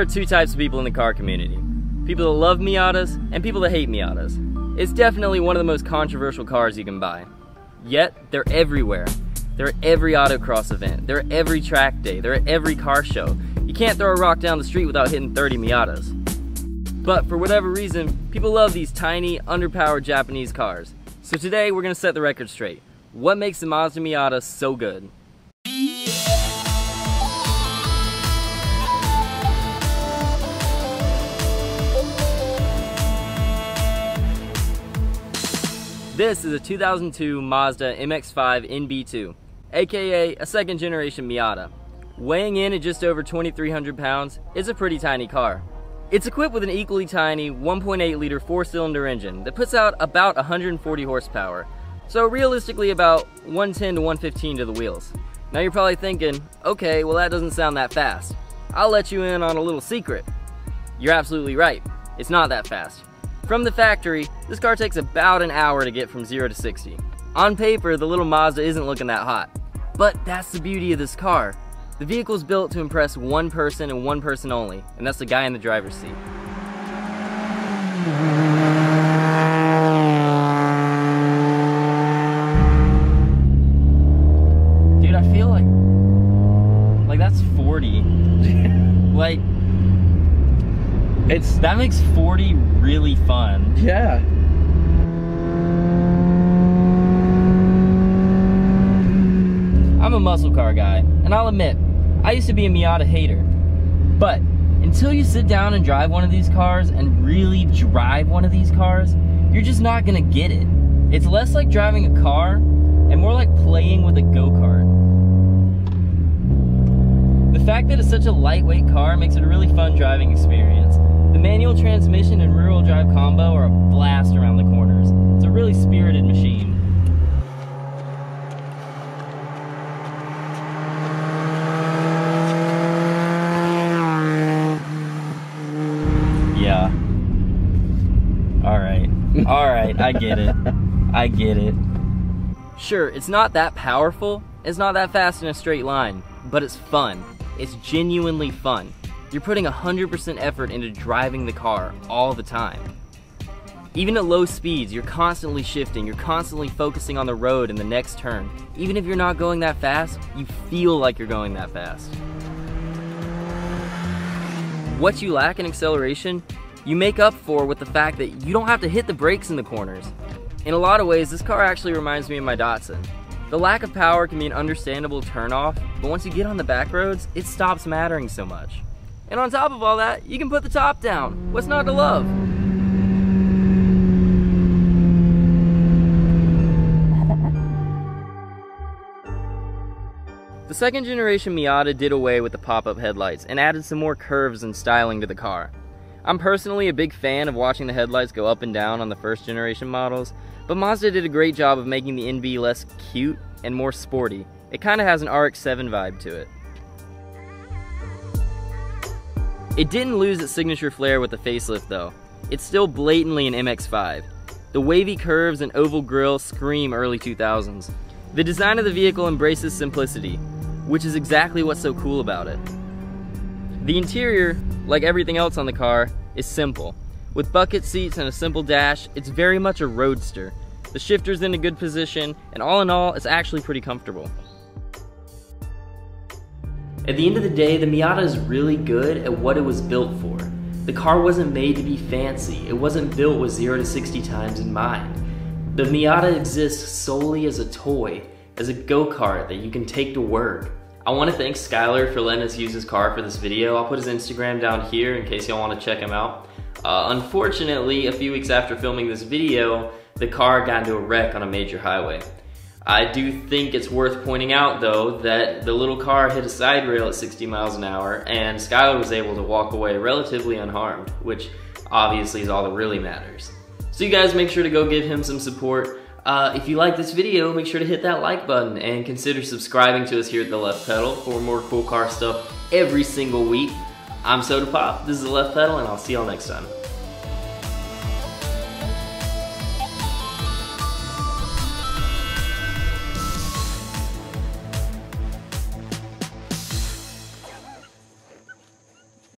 are two types of people in the car community. People that love Miatas and people that hate Miatas. It's definitely one of the most controversial cars you can buy. Yet, they're everywhere. They're at every autocross event. They're at every track day. They're at every car show. You can't throw a rock down the street without hitting 30 Miatas. But for whatever reason, people love these tiny, underpowered Japanese cars. So today we're gonna set the record straight. What makes the Mazda Miata so good? This is a 2002 Mazda MX-5 NB2, aka a second generation Miata. Weighing in at just over 2,300 pounds, it's a pretty tiny car. It's equipped with an equally tiny 1.8 liter four cylinder engine that puts out about 140 horsepower, so realistically about 110 to 115 to the wheels. Now you're probably thinking, okay, well that doesn't sound that fast. I'll let you in on a little secret. You're absolutely right, it's not that fast. From the factory, this car takes about an hour to get from 0 to 60. On paper, the little Mazda isn't looking that hot. But that's the beauty of this car. The vehicle is built to impress one person and one person only, and that's the guy in the driver's seat. Dude, I feel like like that's 40. like it's that makes 40 really fun. Yeah. I'm a muscle car guy, and I'll admit, I used to be a Miata hater. But until you sit down and drive one of these cars and really drive one of these cars, you're just not gonna get it. It's less like driving a car and more like playing with a go-kart. The fact that it's such a lightweight car makes it a really fun driving experience. The manual transmission and rear-wheel drive combo are a blast around the corners. It's a really spirited machine. Yeah. Alright. Alright, I get it. I get it. Sure, it's not that powerful, it's not that fast in a straight line, but it's fun. It's genuinely fun. You're putting 100% effort into driving the car all the time. Even at low speeds, you're constantly shifting, you're constantly focusing on the road and the next turn. Even if you're not going that fast, you feel like you're going that fast. What you lack in acceleration, you make up for with the fact that you don't have to hit the brakes in the corners. In a lot of ways, this car actually reminds me of my Datsun. The lack of power can be an understandable turnoff, but once you get on the back roads, it stops mattering so much. And on top of all that, you can put the top down. What's not to love? The second generation Miata did away with the pop-up headlights and added some more curves and styling to the car. I'm personally a big fan of watching the headlights go up and down on the first generation models, but Mazda did a great job of making the NB less cute and more sporty. It kind of has an RX-7 vibe to it. It didn't lose its signature flair with the facelift though. It's still blatantly an MX-5. The wavy curves and oval grille scream early 2000s. The design of the vehicle embraces simplicity, which is exactly what's so cool about it. The interior, like everything else on the car, is simple. With bucket seats and a simple dash, it's very much a roadster. The shifter's in a good position, and all in all, it's actually pretty comfortable. At the end of the day, the Miata is really good at what it was built for. The car wasn't made to be fancy, it wasn't built with 0 to 60 times in mind. The Miata exists solely as a toy, as a go-kart that you can take to work. I want to thank Skyler for letting us use his car for this video. I'll put his Instagram down here in case y'all want to check him out. Uh, unfortunately, a few weeks after filming this video, the car got into a wreck on a major highway. I do think it's worth pointing out though that the little car hit a side rail at 60 miles an hour and Skyler was able to walk away relatively unharmed, which obviously is all that really matters. So you guys make sure to go give him some support. Uh, if you like this video, make sure to hit that like button and consider subscribing to us here at The Left Pedal for more cool car stuff every single week. I'm Soda Pop, this is The Left Pedal, and I'll see y'all next time.